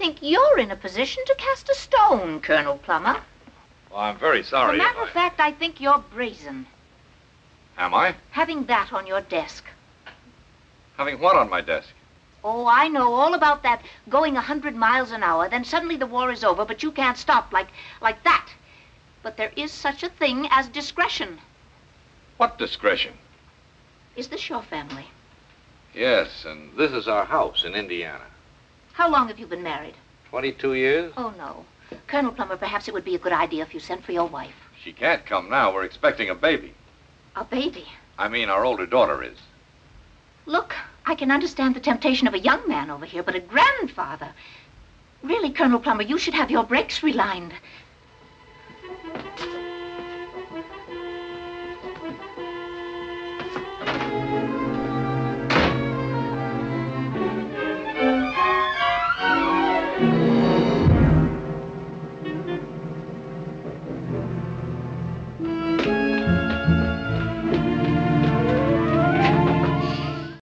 think you're in a position to cast a stone, Colonel Plummer. Well, I'm very sorry. As a matter of fact, I think you're brazen. Am I? Having that on your desk. Having what on my desk? Oh, I know all about that going a hundred miles an hour, then suddenly the war is over, but you can't stop like like that. But there is such a thing as discretion. What discretion? Is this your family? Yes, and this is our house in Indiana. How long have you been married? 22 years? Oh, no. Colonel Plummer, perhaps it would be a good idea if you sent for your wife. She can't come now. We're expecting a baby. A baby. I mean, our older daughter is. Look, I can understand the temptation of a young man over here, but a grandfather. Really, Colonel Plummer, you should have your brakes relined.